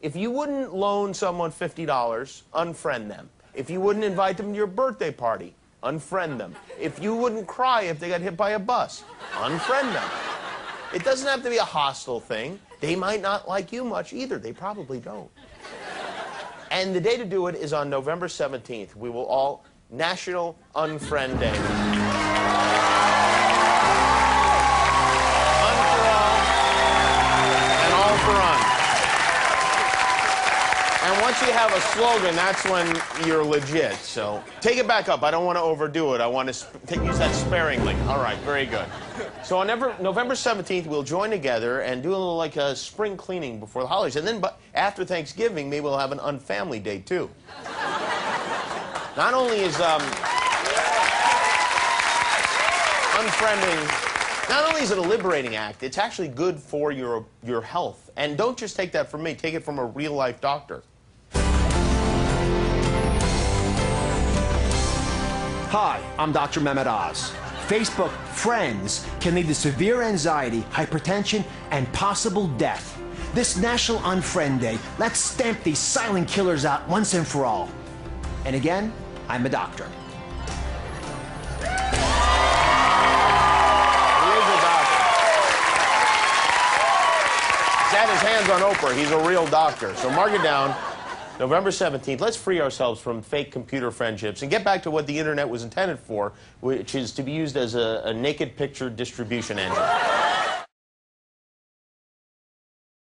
If you wouldn't loan someone $50, unfriend them. If you wouldn't invite them to your birthday party, unfriend them. If you wouldn't cry if they got hit by a bus, unfriend them. It doesn't have to be a hostile thing. They might not like you much either. They probably don't. And the day to do it is on November 17th. We will all National Unfriend Day. And once you have a slogan, that's when you're legit. So take it back up. I don't want to overdo it. I want to use that sparingly. All right, very good. So on November, November 17th, we'll join together and do a little like a spring cleaning before the holidays. And then but after Thanksgiving, maybe we'll have an unfamily day too. Not only is um, unfriending, not only is it a liberating act, it's actually good for your, your health. And don't just take that from me, take it from a real life doctor. Hi, I'm Dr. Mehmet Oz. Facebook friends can lead to severe anxiety, hypertension, and possible death. This National Unfriend Day, let's stamp these silent killers out once and for all. And again, I'm a doctor. He's had his hands on Oprah. He's a real doctor. So mark it down. November 17th, let's free ourselves from fake computer friendships and get back to what the internet was intended for, which is to be used as a, a naked picture distribution engine.